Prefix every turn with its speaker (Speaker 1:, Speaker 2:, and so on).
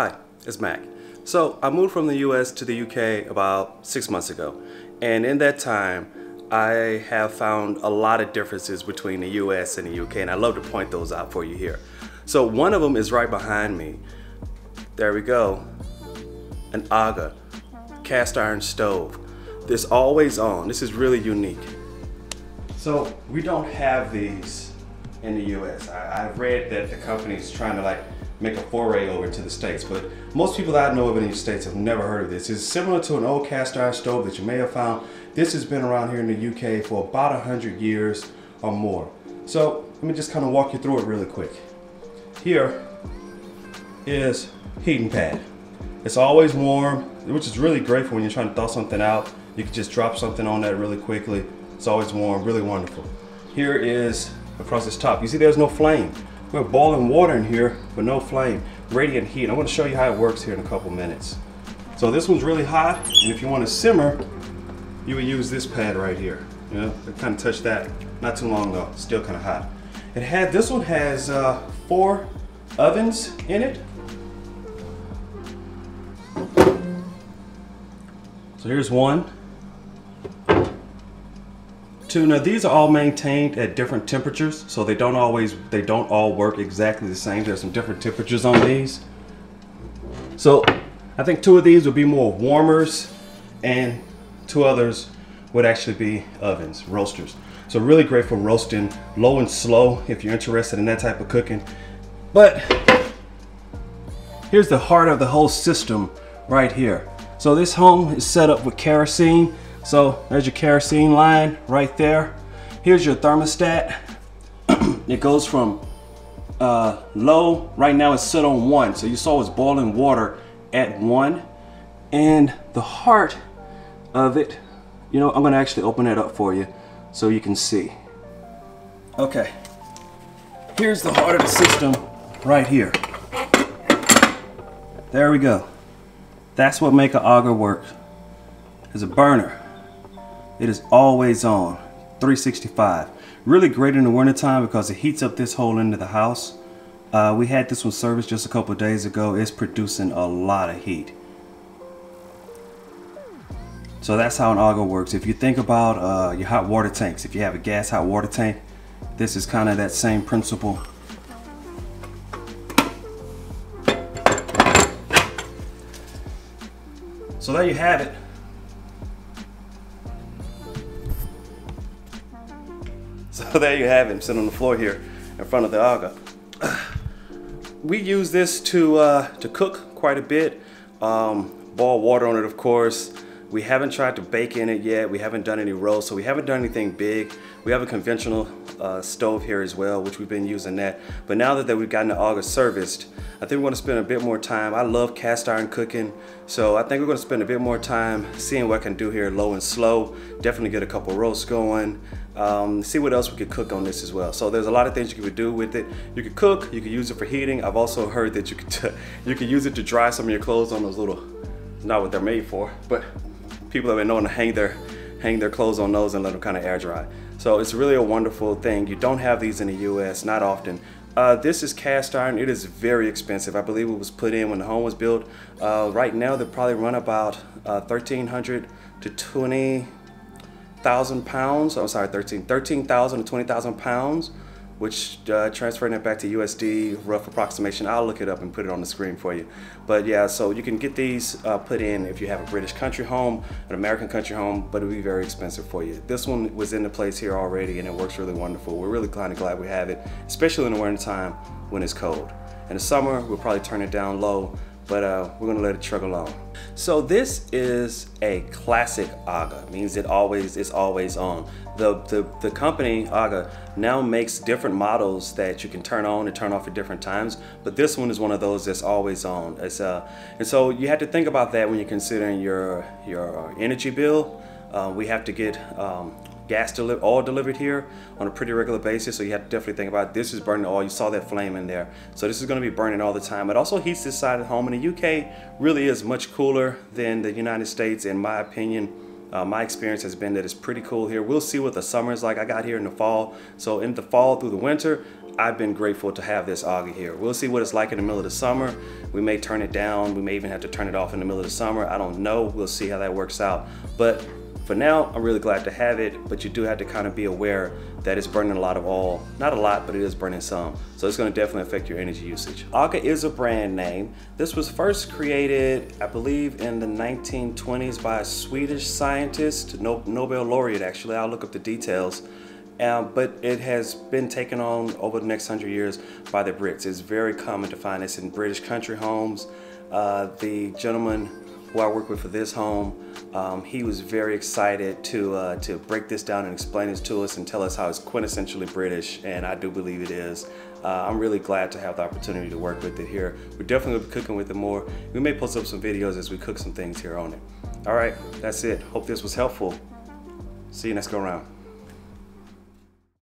Speaker 1: Hi, it's Mac. So I moved from the US to the UK about six months ago. And in that time, I have found a lot of differences between the US and the UK, and I'd love to point those out for you here. So one of them is right behind me. There we go. An AGA cast iron stove. This always on. This is really unique. So we don't have these in the US. I, have read that the company is trying to like make a foray over to the States. But most people that I know of in the States have never heard of this. It's similar to an old cast iron stove that you may have found. This has been around here in the UK for about 100 years or more. So let me just kind of walk you through it really quick. Here is heating pad. It's always warm, which is really great for when you're trying to thaw something out. You can just drop something on that really quickly. It's always warm, really wonderful. Here is across this top. You see there's no flame. We have boiling water in here, but no flame. Radiant heat. I'm to show you how it works here in a couple minutes. So this one's really hot, and if you want to simmer, you would use this pad right here. You know, I kind of touched that not too long ago. Still kind of hot. It had this one has uh, four ovens in it. So here's one Now these are all maintained at different temperatures, so they don't always, they don't all work exactly the same. There's some different temperatures on these. So I think two of these would be more warmers and two others would actually be ovens, roasters. So really great for roasting low and slow if you're interested in that type of cooking. But here's the heart of the whole system right here. So this home is set up with kerosene so there's your kerosene line right there. Here's your thermostat. it goes from uh, low, right now it's set on one. So you saw it's boiling water at one. And the heart of it, you know, I'm gonna actually open it up for you so you can see. Okay, here's the heart of the system right here. There we go. That's what make an Aga work. It's a burner. It is always on, 365. Really great in the wintertime because it heats up this whole end of the house. Uh, we had this one serviced just a couple days ago. It's producing a lot of heat. So that's how an Aga works. If you think about uh, your hot water tanks, if you have a gas hot water tank, this is kind of that same principle. So there you have it. So there you have him sitting on the floor here in front of the Aga. We use this to, uh, to cook quite a bit. Um, boil water on it, of course. We haven't tried to bake in it yet. We haven't done any roast, so we haven't done anything big. We have a conventional uh, stove here as well, which we've been using that. But now that, that we've gotten the Aga serviced, I think we're gonna spend a bit more time. I love cast iron cooking, so I think we're gonna spend a bit more time seeing what I can do here low and slow. Definitely get a couple roasts going. Um, see what else we could cook on this as well. So there's a lot of things you could do with it. You could cook, you could use it for heating. I've also heard that you could you could use it to dry some of your clothes on those little, not what they're made for, but people have been known to hang their hang their clothes on those and let them kind of air dry. So it's really a wonderful thing. You don't have these in the US, not often. Uh, this is cast iron. It is very expensive. I believe it was put in when the home was built. Uh, right now, they probably run about uh, 1300 to 20 thousand pounds. I'm sorry, 13, 13,000 to 20,000 pounds, which uh, transferring it back to USD, rough approximation. I'll look it up and put it on the screen for you. But yeah, so you can get these uh, put in if you have a British country home, an American country home, but it'll be very expensive for you. This one was in the place here already and it works really wonderful. We're really kind of glad we have it, especially in the winter time when it's cold. In the summer, we'll probably turn it down low but uh, we're gonna let it chug along. So this is a classic AGA, means it always is always on. The, the, the company, AGA, now makes different models that you can turn on and turn off at different times, but this one is one of those that's always on. It's, uh, and so you have to think about that when you're considering your, your energy bill. Uh, we have to get um, gas deli all delivered here on a pretty regular basis. So you have to definitely think about this is burning oil. You saw that flame in there. So this is going to be burning all the time. It also heats this side of the home. And the UK really is much cooler than the United States in my opinion. Uh, my experience has been that it's pretty cool here. We'll see what the summer is like. I got here in the fall. So in the fall through the winter, I've been grateful to have this Aga here. We'll see what it's like in the middle of the summer. We may turn it down. We may even have to turn it off in the middle of the summer. I don't know. We'll see how that works out. But for now, I'm really glad to have it, but you do have to kind of be aware that it's burning a lot of oil. Not a lot, but it is burning some. So it's gonna definitely affect your energy usage. Aga is a brand name. This was first created, I believe, in the 1920s by a Swedish scientist, Nobel laureate actually. I'll look up the details. Um, but it has been taken on over the next hundred years by the Brits. It's very common to find this in British country homes. Uh, the gentleman who I work with for this home, um, he was very excited to uh, to break this down and explain this to us and tell us how it's quintessentially British, and I do believe it is. Uh, I'm really glad to have the opportunity to work with it here. We're definitely be cooking with it more. We may post up some videos as we cook some things here on it. All right, that's it. Hope this was helpful. See you next go around.